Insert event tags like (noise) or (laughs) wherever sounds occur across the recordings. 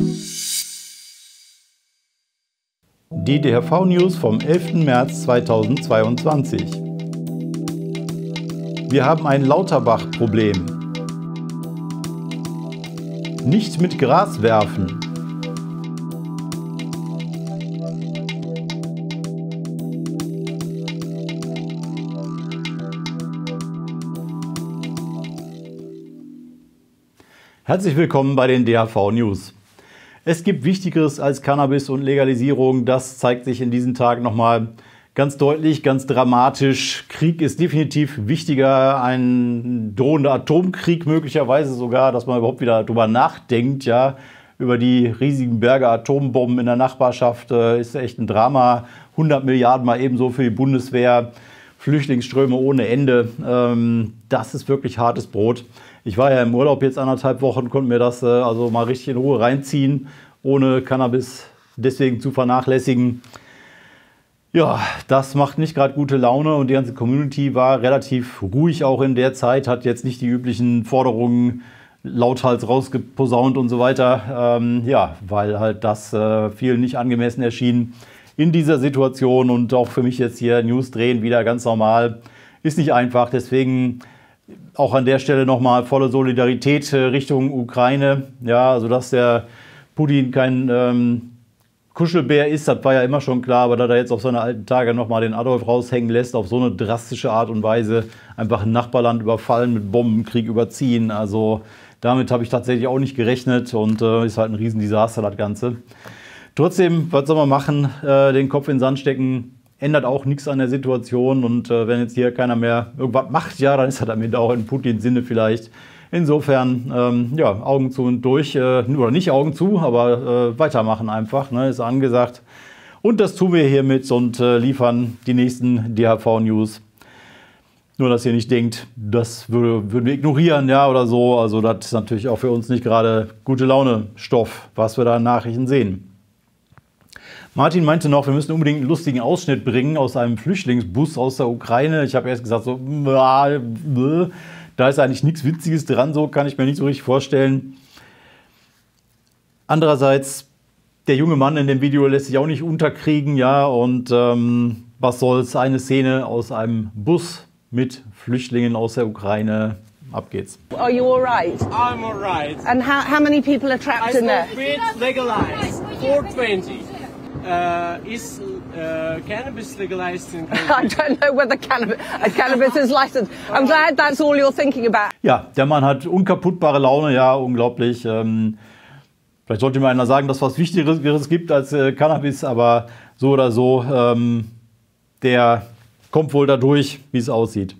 Die DHV-News vom 11. März 2022. Wir haben ein Lauterbach-Problem. Nicht mit Gras werfen. Herzlich willkommen bei den DHV News. Es gibt Wichtigeres als Cannabis und Legalisierung. Das zeigt sich in diesen Tagen nochmal ganz deutlich, ganz dramatisch. Krieg ist definitiv wichtiger. Ein drohender Atomkrieg möglicherweise sogar, dass man überhaupt wieder darüber nachdenkt, ja. Über die riesigen Berge Atombomben in der Nachbarschaft äh, ist echt ein Drama. 100 Milliarden mal ebenso für die Bundeswehr. Flüchtlingsströme ohne Ende. Ähm, das ist wirklich hartes Brot. Ich war ja im Urlaub jetzt anderthalb Wochen, konnte mir das äh, also mal richtig in Ruhe reinziehen, ohne Cannabis deswegen zu vernachlässigen. Ja, das macht nicht gerade gute Laune und die ganze Community war relativ ruhig auch in der Zeit, hat jetzt nicht die üblichen Forderungen lauthals rausgeposaunt und so weiter. Ähm, ja, weil halt das äh, vielen nicht angemessen erschien in dieser Situation und auch für mich jetzt hier News drehen wieder ganz normal ist nicht einfach. Deswegen auch an der Stelle nochmal volle Solidarität äh, Richtung Ukraine. Ja, sodass also der Putin kein ähm, Kuschelbär ist, das war ja immer schon klar, aber da er jetzt auf seine alten Tage nochmal den Adolf raushängen lässt, auf so eine drastische Art und Weise, einfach ein Nachbarland überfallen, mit Bombenkrieg überziehen. Also damit habe ich tatsächlich auch nicht gerechnet und äh, ist halt ein Riesendesaster, das Ganze. Trotzdem, was soll man machen? Äh, den Kopf in den Sand stecken, ändert auch nichts an der Situation. Und äh, wenn jetzt hier keiner mehr irgendwas macht, ja, dann ist er damit auch in Putins Sinne vielleicht. Insofern, ähm, ja, Augen zu und durch, äh, oder nicht Augen zu, aber äh, weitermachen einfach, ne, ist angesagt. Und das tun wir hiermit und äh, liefern die nächsten DHV-News. Nur, dass ihr nicht denkt, das würde, würden wir ignorieren, ja, oder so. Also, das ist natürlich auch für uns nicht gerade gute Laune-Stoff, was wir da in Nachrichten sehen. Martin meinte noch, wir müssen unbedingt einen lustigen Ausschnitt bringen aus einem Flüchtlingsbus aus der Ukraine. Ich habe erst gesagt, so, da ist eigentlich nichts Witziges dran, so kann ich mir nicht so richtig vorstellen. Andererseits, der junge Mann in dem Video lässt sich auch nicht unterkriegen, ja, und ähm, was soll's, eine Szene aus einem Bus mit Flüchtlingen aus der Ukraine. Ab geht's. Are you all right? I'm all right. And how, how many people are trapped I in there? legalized. 420. Uh, is uh, cannabis legalized in (laughs) I don't know whether cannabis, uh, cannabis is licensed. I'm glad that's all you're thinking about. Ja, der Mann hat unkaputtbare Laune, ja, unglaublich. Ähm, vielleicht sollte mir einer sagen, dass es was Wichtigeres gibt als äh, Cannabis, aber so oder so, ähm, der kommt wohl dadurch, wie es aussieht.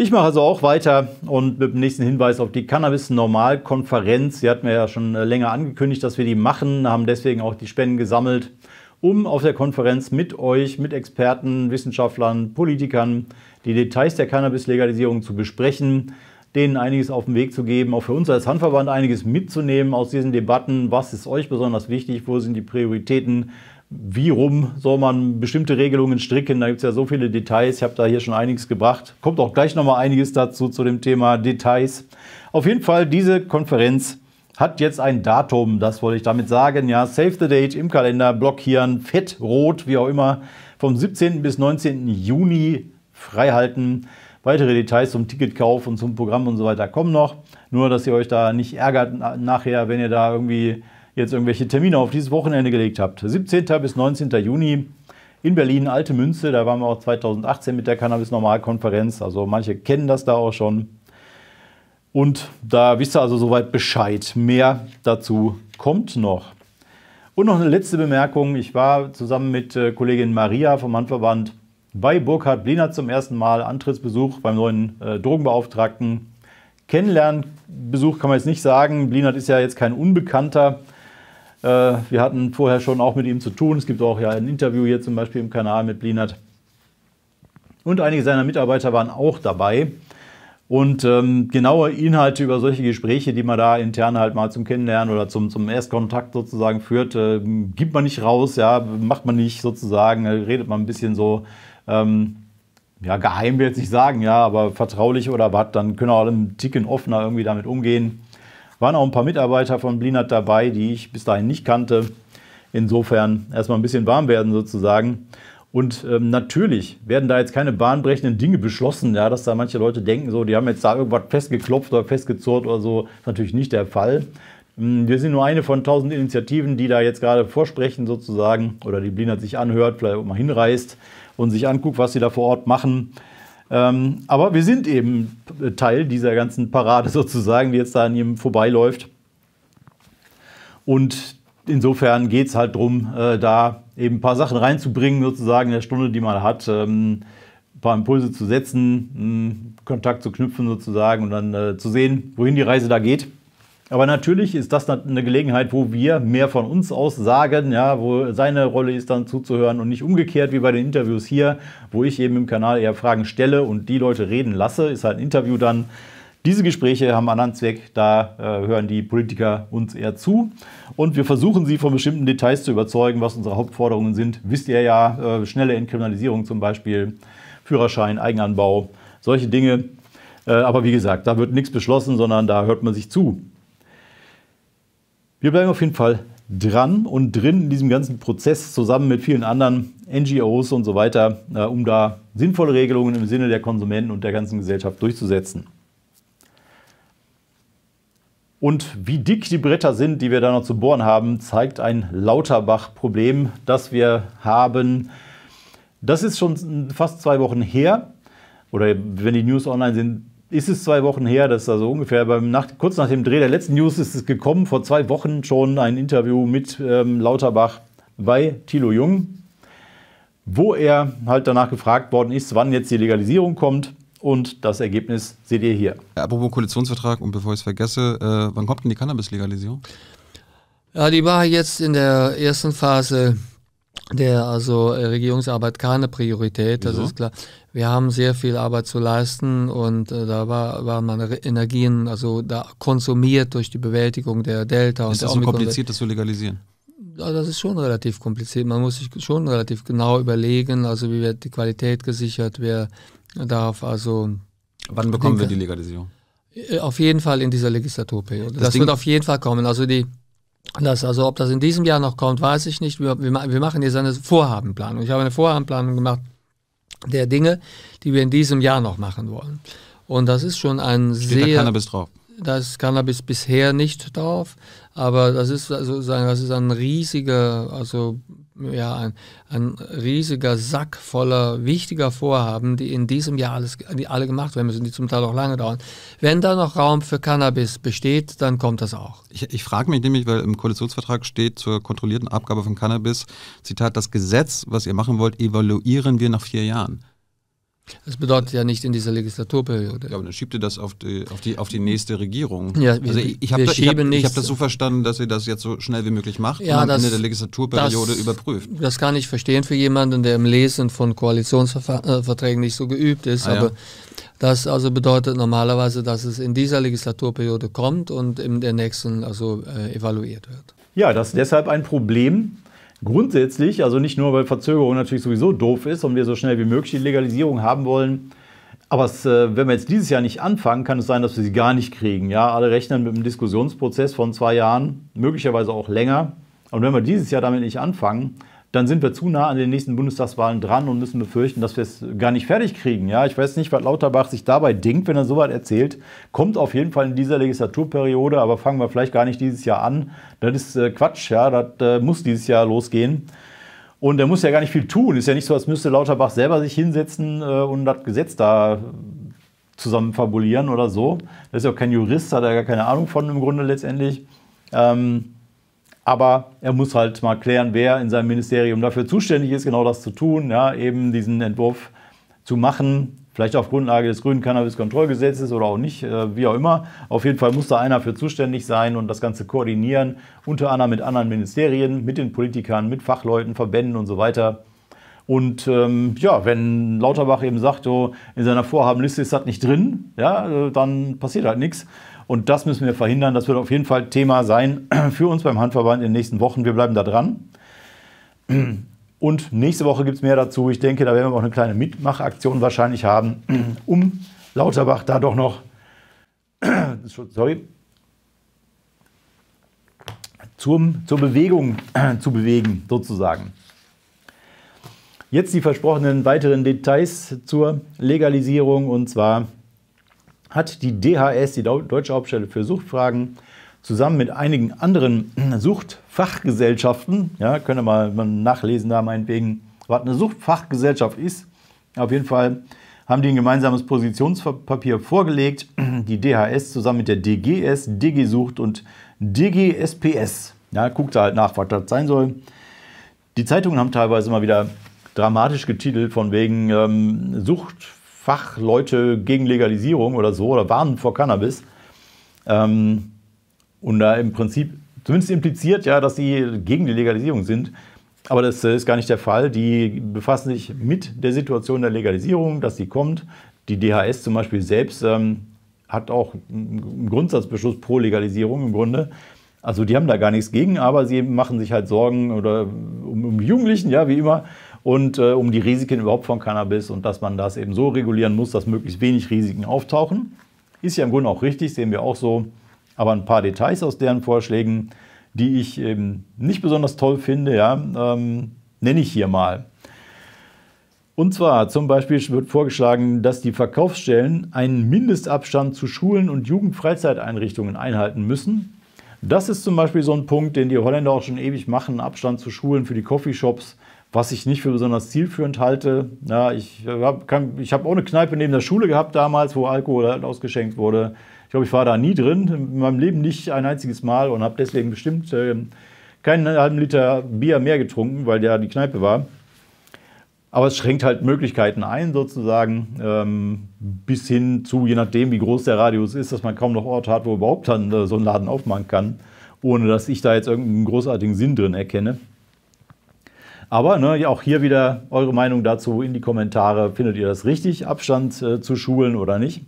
Ich mache also auch weiter und mit dem nächsten Hinweis auf die Cannabis-Normalkonferenz. Sie hat mir ja schon äh, länger angekündigt, dass wir die machen, haben deswegen auch die Spenden gesammelt, um auf der Konferenz mit euch, mit Experten, Wissenschaftlern, Politikern die Details der Cannabis-Legalisierung zu besprechen, denen einiges auf den Weg zu geben, auch für uns als Handverband einiges mitzunehmen aus diesen Debatten. Was ist euch besonders wichtig? Wo sind die Prioritäten? Wie rum soll man bestimmte Regelungen stricken. Da gibt es ja so viele Details. Ich habe da hier schon einiges gebracht. Kommt auch gleich nochmal einiges dazu zu dem Thema Details. Auf jeden Fall, diese Konferenz hat jetzt ein Datum, das wollte ich damit sagen. Ja, Save the Date im Kalender blockieren, fett, rot, wie auch immer, vom 17. bis 19. Juni freihalten. Weitere Details zum Ticketkauf und zum Programm und so weiter kommen noch. Nur, dass ihr euch da nicht ärgert nachher, wenn ihr da irgendwie jetzt irgendwelche Termine auf dieses Wochenende gelegt habt. 17. bis 19. Juni in Berlin, Alte Münze, da waren wir auch 2018 mit der Cannabis-Normalkonferenz. Also manche kennen das da auch schon. Und da wisst ihr also soweit Bescheid. Mehr dazu kommt noch. Und noch eine letzte Bemerkung. Ich war zusammen mit äh, Kollegin Maria vom Handverband bei Burkhard Blinert zum ersten Mal Antrittsbesuch beim neuen äh, Drogenbeauftragten. Kennenlernbesuch kann man jetzt nicht sagen. Blinert ist ja jetzt kein Unbekannter. Äh, wir hatten vorher schon auch mit ihm zu tun. Es gibt auch ja ein Interview hier zum Beispiel im Kanal mit Blinert. Und einige seiner Mitarbeiter waren auch dabei. Und ähm, genaue Inhalte über solche Gespräche, die man da intern halt mal zum Kennenlernen oder zum, zum Erstkontakt sozusagen führt, äh, gibt man nicht raus, ja, macht man nicht sozusagen, äh, redet man ein bisschen so, ähm, ja, geheim will ich jetzt nicht sagen, ja, aber vertraulich oder was, dann können auch alle ein Ticken offener irgendwie damit umgehen. Waren auch ein paar Mitarbeiter von Blinert dabei, die ich bis dahin nicht kannte. Insofern erstmal ein bisschen warm werden sozusagen. Und ähm, natürlich werden da jetzt keine bahnbrechenden Dinge beschlossen, ja, dass da manche Leute denken, so, die haben jetzt da irgendwas festgeklopft oder festgezurrt oder so. Das ist natürlich nicht der Fall. Ähm, wir sind nur eine von tausend Initiativen, die da jetzt gerade vorsprechen sozusagen oder die Blinert sich anhört, vielleicht auch mal hinreist und sich anguckt, was sie da vor Ort machen. Ähm, aber wir sind eben Teil dieser ganzen Parade (laughs) sozusagen, die jetzt da an ihm vorbeiläuft. Und insofern geht es halt darum, äh, da eben ein paar Sachen reinzubringen, sozusagen in der Stunde, die man hat, ähm, ein paar Impulse zu setzen, Kontakt zu knüpfen sozusagen und dann äh, zu sehen, wohin die Reise da geht. Aber natürlich ist das eine Gelegenheit, wo wir mehr von uns aus sagen, ja, wo seine Rolle ist dann zuzuhören und nicht umgekehrt wie bei den Interviews hier, wo ich eben im Kanal eher Fragen stelle und die Leute reden lasse, ist halt ein Interview dann. Diese Gespräche haben einen anderen Zweck, da äh, hören die Politiker uns eher zu und wir versuchen sie von bestimmten Details zu überzeugen, was unsere Hauptforderungen sind. Wisst ihr ja, äh, schnelle Entkriminalisierung zum Beispiel, Führerschein, Eigenanbau, solche Dinge. Äh, aber wie gesagt, da wird nichts beschlossen, sondern da hört man sich zu. Wir bleiben auf jeden Fall dran und drin in diesem ganzen Prozess zusammen mit vielen anderen NGOs und so weiter, äh, um da sinnvolle Regelungen im Sinne der Konsumenten und der ganzen Gesellschaft durchzusetzen. Und wie dick die Bretter sind, die wir da noch zu bohren haben, zeigt ein Lauterbach-Problem, das wir haben. Das ist schon fast zwei Wochen her. Oder wenn die News online sind, ist es zwei Wochen her. Das ist also ungefähr beim nach, kurz nach dem Dreh der letzten News ist es gekommen. Vor zwei Wochen schon ein Interview mit ähm, Lauterbach bei Thilo Jung, wo er halt danach gefragt worden ist, wann jetzt die Legalisierung kommt. Und das Ergebnis seht ihr hier. Ja, apropos Koalitionsvertrag und bevor ich es vergesse, äh, wann kommt denn die Cannabis-Legalisierung? Ja, die war jetzt in der ersten Phase der also äh, Regierungsarbeit keine Priorität, das Wieso? ist klar. Wir haben sehr viel Arbeit zu leisten und äh, da war, waren meine Energien also da konsumiert durch die Bewältigung der Delta ist und das so kompliziert, das zu legalisieren? Ja, das ist schon relativ kompliziert. Man muss sich schon relativ genau überlegen, also wie wird die Qualität gesichert, wer darf also. Wann bekommen denke, wir die Legalisierung? Äh, auf jeden Fall in dieser Legislaturperiode. Das, das wird auf jeden Fall kommen. Also die das, also ob das in diesem Jahr noch kommt, weiß ich nicht. Wir, wir, wir machen jetzt eine Vorhabenplanung. Ich habe eine Vorhabenplanung gemacht der Dinge, die wir in diesem Jahr noch machen wollen. Und das ist schon ein Steht sehr. Da Cannabis drauf? Da ist Cannabis bisher nicht drauf, aber das ist sozusagen, das ist ein riesiger, also ja, ein, ein riesiger Sack voller wichtiger Vorhaben, die in diesem Jahr alles, die alle gemacht werden müssen, die zum Teil auch lange dauern. Wenn da noch Raum für Cannabis besteht, dann kommt das auch. Ich, ich frage mich nämlich, weil im Koalitionsvertrag steht zur kontrollierten Abgabe von Cannabis, Zitat, das Gesetz, was ihr machen wollt, evaluieren wir nach vier Jahren. Das bedeutet ja nicht in dieser Legislaturperiode. Ja, aber dann schiebt ihr das auf die, auf die, auf die nächste Regierung. Ja, wir, also ich, ich habe da, hab, hab das so verstanden, dass ihr das jetzt so schnell wie möglich macht ja, und am Ende der Legislaturperiode das, überprüft. Das kann ich verstehen für jemanden, der im Lesen von Koalitionsverträgen nicht so geübt ist. Ah, aber ja. das also bedeutet normalerweise, dass es in dieser Legislaturperiode kommt und in der nächsten also äh, evaluiert wird. Ja, das ist deshalb ein Problem, Grundsätzlich, also nicht nur, weil Verzögerung natürlich sowieso doof ist und wir so schnell wie möglich die Legalisierung haben wollen, aber es, äh, wenn wir jetzt dieses Jahr nicht anfangen, kann es sein, dass wir sie gar nicht kriegen. Ja, alle rechnen mit einem Diskussionsprozess von zwei Jahren, möglicherweise auch länger. Und wenn wir dieses Jahr damit nicht anfangen, dann sind wir zu nah an den nächsten Bundestagswahlen dran und müssen befürchten, dass wir es gar nicht fertig kriegen. Ja, ich weiß nicht, was Lauterbach sich dabei denkt, wenn er so weit erzählt. Kommt auf jeden Fall in dieser Legislaturperiode, aber fangen wir vielleicht gar nicht dieses Jahr an. Das ist äh, Quatsch, ja, das äh, muss dieses Jahr losgehen. Und er muss ja gar nicht viel tun. Ist ja nicht so, als müsste Lauterbach selber sich hinsetzen äh, und das Gesetz da zusammen fabulieren oder so. Das ist ja auch kein Jurist, hat er gar keine Ahnung von im Grunde letztendlich. Ähm, aber er muss halt mal klären, wer in seinem Ministerium dafür zuständig ist, genau das zu tun, ja, eben diesen Entwurf zu machen, vielleicht auf Grundlage des grünen Cannabis-Kontrollgesetzes oder auch nicht, äh, wie auch immer. Auf jeden Fall muss da einer für zuständig sein und das Ganze koordinieren, unter anderem mit anderen Ministerien, mit den Politikern, mit Fachleuten, Verbänden und so weiter. Und ähm, ja, wenn Lauterbach eben sagt, so, in seiner Vorhabenliste ist das nicht drin, ja, äh, dann passiert halt nichts. Und das müssen wir verhindern. Das wird auf jeden Fall Thema sein (clears throat) für uns beim Handverband in den nächsten Wochen. Wir bleiben da dran. (clears throat) Und nächste Woche gibt es mehr dazu. Ich denke, da werden wir auch eine kleine Mitmachaktion wahrscheinlich haben, (clears throat) um Lauterbach da doch noch, sorry, zum, zur Bewegung zu bewegen, sozusagen. Jetzt die versprochenen weiteren Details zur Legalisierung. Und zwar hat die DHS, die Deutsche Hauptstelle für Suchtfragen, zusammen mit einigen anderen (clears throat) Suchtfachgesellschaften, ja, könnt ihr mal nachlesen da meinetwegen, was eine Suchtfachgesellschaft ist. Auf jeden Fall haben die ein gemeinsames Positionspapier vorgelegt. (clears throat) Die DHS zusammen mit der DGS, DG Sucht und DGSPS. Ja, guckt da halt nach, was das sein soll. Die Zeitungen haben teilweise mal wieder dramatisch getitelt von wegen ähm, Suchtfachleute gegen Legalisierung oder so oder warnen vor Cannabis. Ähm, und da im Prinzip zumindest impliziert ja, dass sie gegen die Legalisierung sind. Aber das ist gar nicht der Fall. Die befassen sich mit der Situation der Legalisierung, dass sie kommt. Die DHS zum Beispiel selbst ähm, hat auch einen Grundsatzbeschluss pro Legalisierung im Grunde. Also die haben da gar nichts gegen, aber sie machen sich halt Sorgen oder um, um Jugendlichen, ja, wie immer, und äh, um die Risiken überhaupt von Cannabis und dass man das eben so regulieren muss, dass möglichst wenig Risiken auftauchen. Ist ja im Grunde auch richtig, sehen wir auch so. Aber ein paar Details aus deren Vorschlägen die ich eben nicht besonders toll finde, ja, ähm, nenne ich hier mal. Und zwar zum Beispiel wird vorgeschlagen, dass die Verkaufsstellen einen Mindestabstand zu Schulen und Jugendfreizeiteinrichtungen einhalten müssen. Das ist zum Beispiel so ein Punkt, den die Holländer auch schon ewig machen, Abstand zu Schulen für die Coffeeshops, was ich nicht für besonders zielführend halte. Ja, ich habe hab auch eine Kneipe neben der Schule gehabt damals, wo Alkohol halt ausgeschenkt wurde. Ich glaube, ich war da nie drin, in meinem Leben nicht ein einziges Mal und habe deswegen bestimmt äh, keinen halben Liter Bier mehr getrunken, weil der die Kneipe war. Aber es schränkt halt Möglichkeiten ein, sozusagen, ähm, bis hin zu, je nachdem, wie groß der Radius ist, dass man kaum noch Orte hat, wo überhaupt dann äh, so ein Laden aufmachen kann, ohne dass ich da jetzt irgendeinen großartigen Sinn drin erkenne. Aber ne, auch hier wieder eure Meinung dazu in die Kommentare. Findet ihr das richtig, Abstand äh, zu Schulen oder nicht?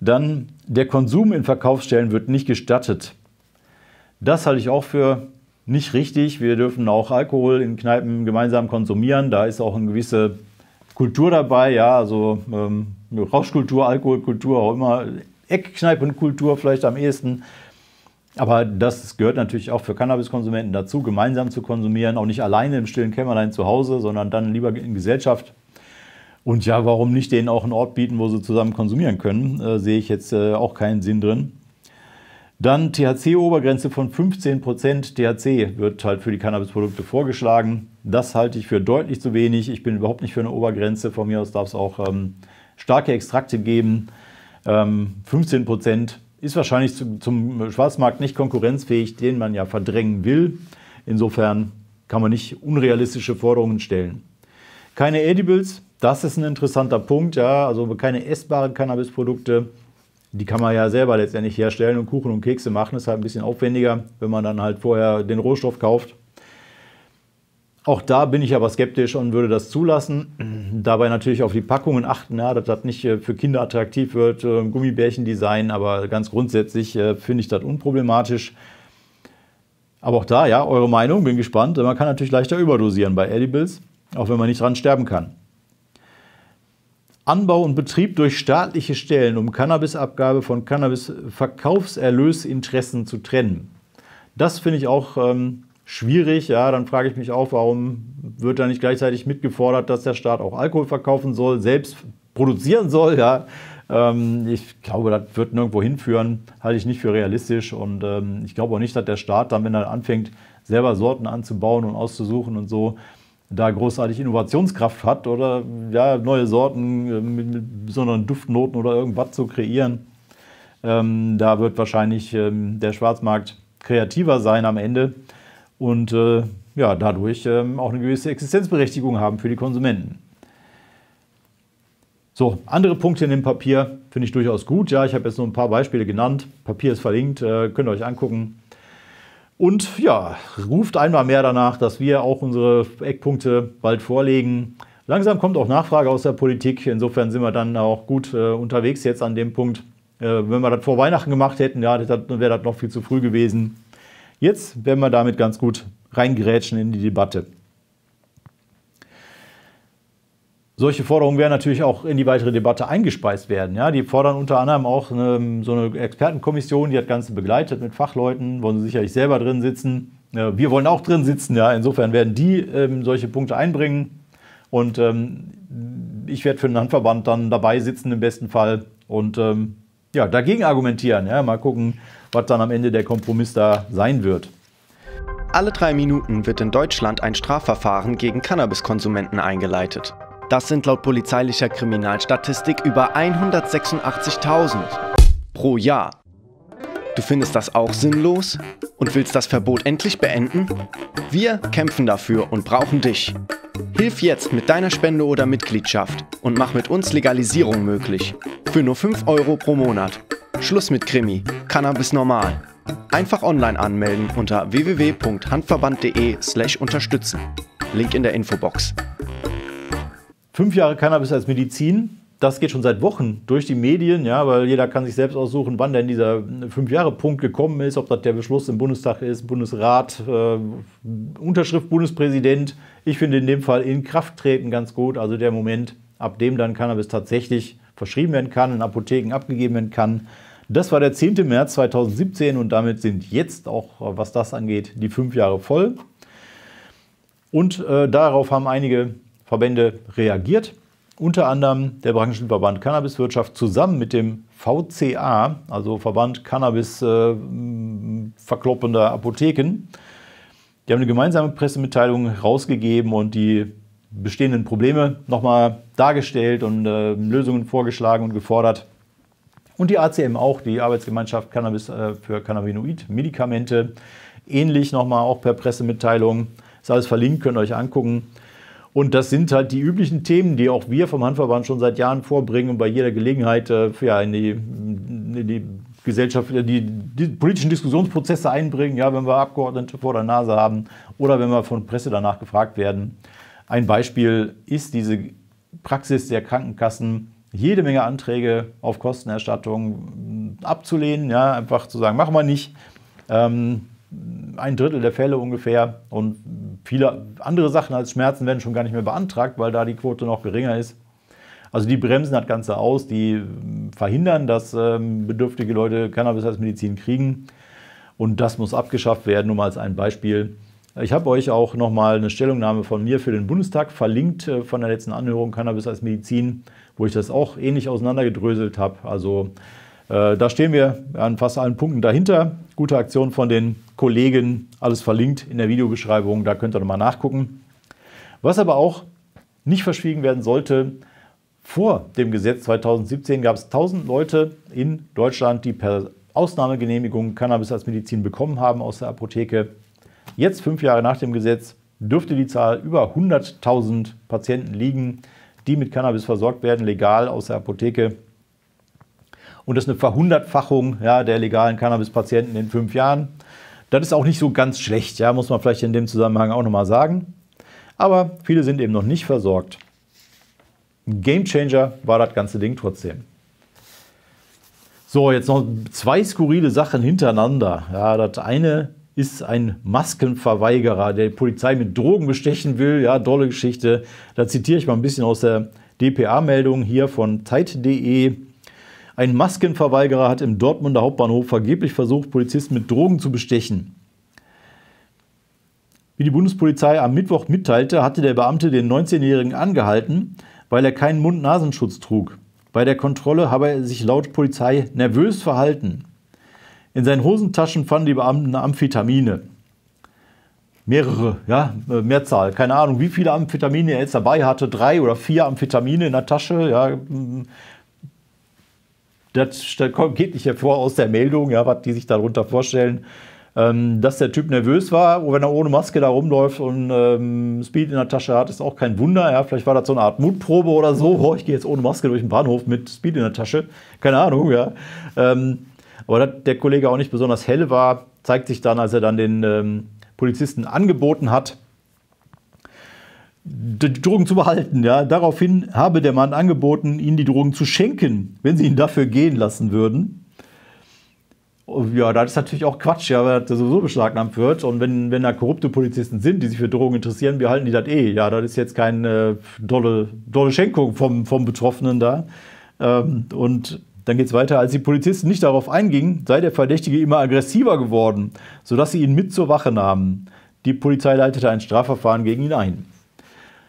Dann der Konsum in Verkaufsstellen wird nicht gestattet. Das halte ich auch für nicht richtig. Wir dürfen auch Alkohol in Kneipen gemeinsam konsumieren. Da ist auch eine gewisse Kultur dabei, ja, also ähm, Rauschkultur, Alkoholkultur, auch immer Eckkneipenkultur vielleicht am ehesten. Aber das gehört natürlich auch für Cannabiskonsumenten dazu, gemeinsam zu konsumieren, auch nicht alleine im stillen Kämmerlein zu Hause, sondern dann lieber in Gesellschaft. Und ja, warum nicht denen auch einen Ort bieten, wo sie zusammen konsumieren können? Äh, sehe ich jetzt äh, auch keinen Sinn drin. Dann THC-Obergrenze von 15% THC wird halt für die Cannabisprodukte vorgeschlagen. Das halte ich für deutlich zu wenig. Ich bin überhaupt nicht für eine Obergrenze. Von mir aus darf es auch ähm, starke Extrakte geben. Ähm, 15% ist wahrscheinlich zu, zum Schwarzmarkt nicht konkurrenzfähig, den man ja verdrängen will. Insofern kann man nicht unrealistische Forderungen stellen. Keine Edibles, das ist ein interessanter Punkt, ja. Also keine essbaren Cannabisprodukte. Die kann man ja selber letztendlich herstellen und Kuchen und Kekse machen. Ist halt ein bisschen aufwendiger, wenn man dann halt vorher den Rohstoff kauft. Auch da bin ich aber skeptisch und würde das zulassen. Dabei natürlich auf die Packungen achten, ja, dass das nicht äh, für Kinder attraktiv wird, äh, Gummibärchen-Design, aber ganz grundsätzlich äh, finde ich das unproblematisch. Aber auch da, ja, eure Meinung, bin gespannt. Man kann natürlich leichter überdosieren bei Edibles, auch wenn man nicht dran sterben kann. Anbau und Betrieb durch staatliche Stellen, um Cannabisabgabe von Cannabis-Verkaufserlösinteressen zu trennen. Das finde ich auch ähm, schwierig. Ja, dann frage ich mich auch, warum wird da nicht gleichzeitig mitgefordert, dass der Staat auch Alkohol verkaufen soll, selbst produzieren soll. Ja, ähm, ich glaube, das wird nirgendwo hinführen, halte ich nicht für realistisch. Und ähm, ich glaube auch nicht, dass der Staat dann, wenn er anfängt, selber Sorten anzubauen und auszusuchen und so, da großartig Innovationskraft hat oder ja, neue Sorten äh, mit, mit besonderen Duftnoten oder irgendwas zu kreieren. Ähm, da wird wahrscheinlich ähm, der Schwarzmarkt kreativer sein am Ende und äh, ja, dadurch ähm, auch eine gewisse Existenzberechtigung haben für die Konsumenten. So, andere Punkte in dem Papier finde ich durchaus gut. Ja, ich habe jetzt nur ein paar Beispiele genannt. Papier ist verlinkt, äh, könnt ihr euch angucken. Und ja, ruft einmal mehr danach, dass wir auch unsere Eckpunkte bald vorlegen. Langsam kommt auch Nachfrage aus der Politik. Insofern sind wir dann auch gut äh, unterwegs jetzt an dem Punkt. Äh, wenn wir das vor Weihnachten gemacht hätten, ja, wäre das noch viel zu früh gewesen. Jetzt werden wir damit ganz gut reingerätschen in die Debatte. solche Forderungen werden natürlich auch in die weitere Debatte eingespeist werden. Ja, die fordern unter anderem auch eine, so eine Expertenkommission, die das Ganze begleitet mit Fachleuten, wollen sie sicherlich selber drin sitzen. Wir wollen auch drin sitzen. Ja, insofern werden die ähm, solche Punkte einbringen. Und ähm, ich werde für den Handverband dann dabei sitzen im besten Fall und ähm, ja, dagegen argumentieren. Ja, mal gucken, was dann am Ende der Kompromiss da sein wird. Alle drei Minuten wird in Deutschland ein Strafverfahren gegen Cannabiskonsumenten eingeleitet. Das sind laut polizeilicher Kriminalstatistik über 186.000 pro Jahr. Du findest das auch sinnlos und willst das Verbot endlich beenden? Wir kämpfen dafür und brauchen dich. Hilf jetzt mit deiner Spende oder Mitgliedschaft und mach mit uns Legalisierung möglich. Für nur 5 Euro pro Monat. Schluss mit Krimi. Cannabis normal. Einfach online anmelden unter www.handverband.de unterstützen. Link in der Infobox. Fünf Jahre Cannabis als Medizin, das geht schon seit Wochen durch die Medien, ja, weil jeder kann sich selbst aussuchen, wann denn dieser Fünf-Jahre-Punkt gekommen ist, ob das der Beschluss im Bundestag ist, Bundesrat, äh, Unterschrift Bundespräsident. Ich finde in dem Fall in Kraft treten ganz gut, also der Moment, ab dem dann Cannabis tatsächlich verschrieben werden kann, in Apotheken abgegeben werden kann. Das war der 10. März 2017 und damit sind jetzt auch, was das angeht, die fünf Jahre voll. Und äh, darauf haben einige Verbände reagiert. Unter anderem der Branchenverband Cannabiswirtschaft zusammen mit dem VCA, also Verband Cannabis äh, verkloppender Apotheken. Die haben eine gemeinsame Pressemitteilung rausgegeben und die bestehenden Probleme nochmal dargestellt und äh, Lösungen vorgeschlagen und gefordert. Und die ACM auch, die Arbeitsgemeinschaft Cannabis äh, für Cannabinoid-Medikamente. Ähnlich nochmal auch per Pressemitteilung. Ist alles verlinkt, könnt ihr euch angucken. Und das sind halt die üblichen Themen, die auch wir vom Handverband schon seit Jahren vorbringen und bei jeder Gelegenheit äh, ja, in, die, in die Gesellschaft, die, die, politischen Diskussionsprozesse einbringen, ja, wenn wir Abgeordnete vor der Nase haben oder wenn wir von Presse danach gefragt werden. Ein Beispiel ist diese Praxis der Krankenkassen, jede Menge Anträge auf Kostenerstattung abzulehnen, ja, einfach zu sagen, machen wir nicht. Ähm, ein Drittel der Fälle ungefähr und viele andere Sachen als Schmerzen werden schon gar nicht mehr beantragt, weil da die Quote noch geringer ist. Also die bremsen das Ganze aus, die verhindern, dass ähm, bedürftige Leute Cannabis als Medizin kriegen. Und das muss abgeschafft werden, nur mal als ein Beispiel. Ich habe euch auch nochmal eine Stellungnahme von mir für den Bundestag verlinkt äh, von der letzten Anhörung Cannabis als Medizin, wo ich das auch ähnlich auseinandergedröselt habe. Also da stehen wir an fast allen Punkten dahinter. Gute Aktion von den Kollegen, alles verlinkt in der Videobeschreibung, da könnt ihr nochmal nachgucken. Was aber auch nicht verschwiegen werden sollte, vor dem Gesetz 2017 gab es 1000 Leute in Deutschland, die per Ausnahmegenehmigung Cannabis als Medizin bekommen haben aus der Apotheke. Jetzt, fünf Jahre nach dem Gesetz, dürfte die Zahl über 100.000 Patienten liegen, die mit Cannabis versorgt werden, legal aus der Apotheke. Und das ist eine Verhundertfachung ja, der legalen Cannabis-Patienten in fünf Jahren. Das ist auch nicht so ganz schlecht, ja, muss man vielleicht in dem Zusammenhang auch nochmal sagen. Aber viele sind eben noch nicht versorgt. Gamechanger war das ganze Ding trotzdem. So, jetzt noch zwei skurrile Sachen hintereinander. Ja, das eine ist ein Maskenverweigerer, der die Polizei mit Drogen bestechen will. Ja, dolle Geschichte. Da zitiere ich mal ein bisschen aus der DPA-Meldung hier von Zeit.de. Ein Maskenverweigerer hat im Dortmunder Hauptbahnhof vergeblich versucht, Polizisten mit Drogen zu bestechen. Wie die Bundespolizei am Mittwoch mitteilte, hatte der Beamte den 19-Jährigen angehalten, weil er keinen Mund-Nasenschutz trug. Bei der Kontrolle habe er sich laut Polizei nervös verhalten. In seinen Hosentaschen fanden die Beamten Amphetamine. Mehrere, ja, äh, Mehrzahl. Keine Ahnung, wie viele Amphetamine er jetzt dabei hatte. Drei oder vier Amphetamine in der Tasche. Ja, das, geht nicht hervor aus der Meldung, ja, was die sich darunter vorstellen. Ähm, dass der Typ nervös war, wenn er ohne Maske da rumläuft und ähm, Speed in der Tasche hat, ist auch kein Wunder. Ja. Vielleicht war das so eine Art Mutprobe oder so. Oh, ich gehe jetzt ohne Maske durch den Bahnhof mit Speed in der Tasche. Keine Ahnung, ja. Ähm, aber dass der Kollege auch nicht besonders hell war, zeigt sich dann, als er dann den ähm, Polizisten angeboten hat, die Drogen zu behalten. Ja. Daraufhin habe der Mann angeboten, ihnen die Drogen zu schenken, wenn sie ihn dafür gehen lassen würden. Ja, das ist natürlich auch Quatsch, ja, weil das sowieso beschlagnahmt wird. Und wenn, wenn da korrupte Polizisten sind, die sich für Drogen interessieren, wir halten die das eh. Ja, das ist jetzt keine dolle, dolle Schenkung vom, vom Betroffenen da. Ähm, und dann geht es weiter. Als die Polizisten nicht darauf eingingen, sei der Verdächtige immer aggressiver geworden, sodass sie ihn mit zur Wache nahmen. Die Polizei leitete ein Strafverfahren gegen ihn ein.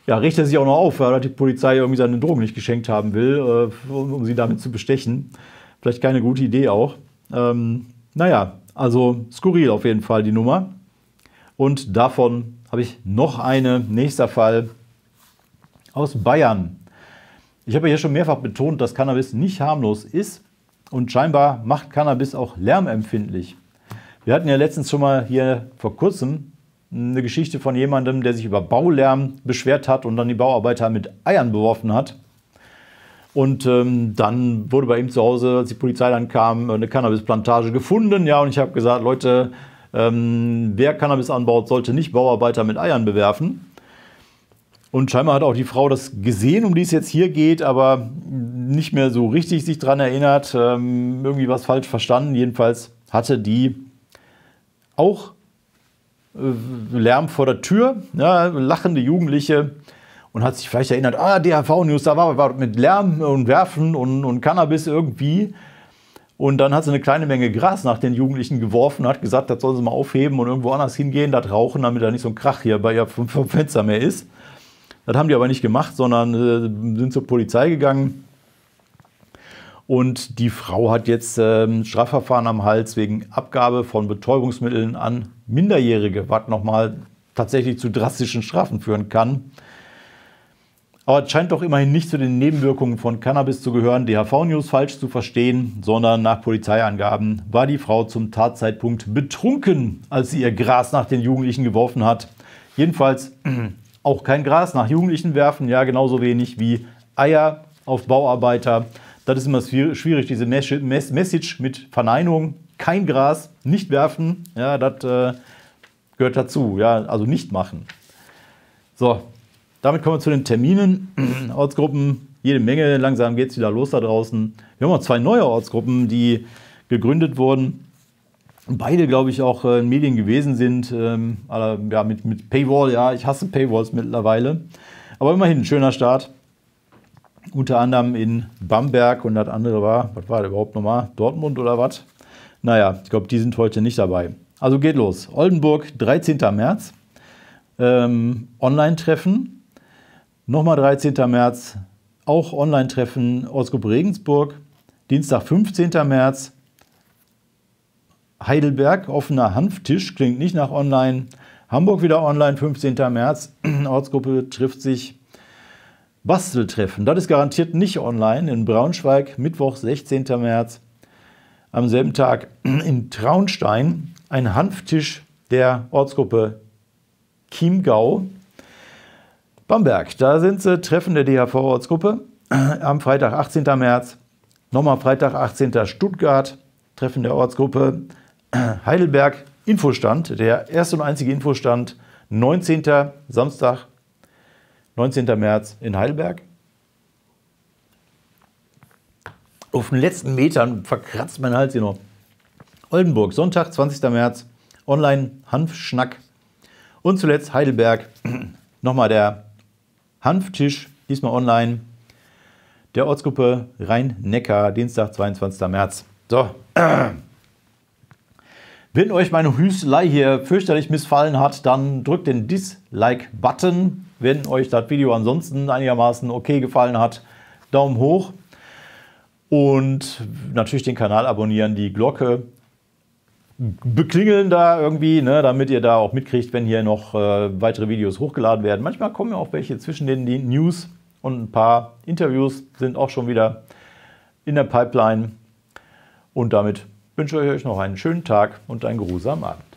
Ja, richtet sich auch noch auf, weil die Polizei irgendwie seine Drogen nicht geschenkt haben will, äh, um, um sie damit zu bestechen. Vielleicht keine gute Idee auch. Ähm, naja, also skurril auf jeden Fall die Nummer. Und davon habe ich noch eine, nächster Fall aus Bayern. Ich habe ja hier schon mehrfach betont, dass Cannabis nicht harmlos ist und scheinbar macht Cannabis auch lärmempfindlich. Wir hatten ja letztens schon mal hier vor kurzem eine Geschichte von jemandem, der sich über Baulärm beschwert hat und dann die Bauarbeiter mit Eiern beworfen hat. Und ähm, dann wurde bei ihm zu Hause, als die Polizei dann kam, eine Cannabisplantage gefunden. Ja, und ich habe gesagt, Leute, ähm, wer Cannabis anbaut, sollte nicht Bauarbeiter mit Eiern bewerfen. Und scheinbar hat auch die Frau das gesehen, um die es jetzt hier geht, aber nicht mehr so richtig sich daran erinnert, ähm, irgendwie was falsch verstanden. Jedenfalls hatte die auch Lärm vor der Tür, ja, lachende Jugendliche und hat sich vielleicht erinnert, ah, DHV-News, da war was mit Lärm und Werfen und, und Cannabis irgendwie. Und dann hat sie eine kleine Menge Gras nach den Jugendlichen geworfen, hat gesagt, das sollen sie mal aufheben und irgendwo anders hingehen, das rauchen, damit da nicht so ein Krach hier bei ihr vom, vom Fenster mehr ist. Das haben die aber nicht gemacht, sondern äh, sind zur Polizei gegangen. Und die Frau hat jetzt äh, Strafverfahren am Hals wegen Abgabe von Betäubungsmitteln an Minderjährige, was nochmal tatsächlich zu drastischen Strafen führen kann. Aber es scheint doch immerhin nicht zu den Nebenwirkungen von Cannabis zu gehören, DHV-News falsch zu verstehen, sondern nach Polizeiangaben war die Frau zum Tatzeitpunkt betrunken, als sie ihr Gras nach den Jugendlichen geworfen hat. Jedenfalls (clears throat) auch kein Gras nach Jugendlichen werfen, ja genauso wenig wie Eier auf Bauarbeiter. Das ist immer schwierig, diese Message mit Verneinung. Kein Gras, nicht werfen, ja, das äh, gehört dazu, ja, also nicht machen. So, damit kommen wir zu den Terminen. (clears throat) Ortsgruppen, jede Menge. Langsam geht es wieder los da draußen. Wir haben auch zwei neue Ortsgruppen, die gegründet wurden. Beide, glaube ich, auch in Medien gewesen sind. Ähm, ja, mit, mit Paywall, ja, ich hasse Paywalls mittlerweile. Aber immerhin, schöner Start. Unter anderem in Bamberg und das andere war, was war das überhaupt nochmal? Dortmund oder was? Naja, ich glaube, die sind heute nicht dabei. Also geht los. Oldenburg, 13. März. Ähm, Online-Treffen. Nochmal 13. März, auch Online-Treffen Ortsgruppe Regensburg. Dienstag, 15. März, Heidelberg, offener Hanftisch, klingt nicht nach Online. Hamburg wieder online, 15. März. (clears throat) Ortsgruppe trifft sich. Basteltreffen, das ist garantiert nicht online. In Braunschweig, Mittwoch, 16. März. Am selben Tag in Traunstein ein Hanftisch der Ortsgruppe Chiemgau. Bamberg, da sind sie, Treffen der DHV-Ortsgruppe am Freitag, 18. März. Nochmal Freitag, 18. Stuttgart, Treffen der Ortsgruppe. Heidelberg, Infostand, der erste und einzige Infostand, 19. Samstag, 19. März in Heidelberg. Auf den letzten Metern verkratzt mein Hals hier noch. Oldenburg, Sonntag, 20. März, online Hanfschnack. Und zuletzt Heidelberg, (clears throat) nochmal der Hanftisch, diesmal online, der Ortsgruppe Rhein-Neckar, Dienstag, 22. März. So. (clears throat) Wenn euch meine Hüstelei hier fürchterlich missfallen hat, dann drückt den Dislike-Button. Wenn euch das Video ansonsten einigermaßen okay gefallen hat, Daumen hoch. Und natürlich den Kanal abonnieren, die Glocke beklingeln da irgendwie, ne, damit ihr da auch mitkriegt, wenn hier noch äh, weitere Videos hochgeladen werden. Manchmal kommen ja auch welche zwischen den News und ein paar Interviews sind auch schon wieder in der Pipeline. Und damit wünsche ich euch noch einen schönen Tag und einen geruhsamen Abend.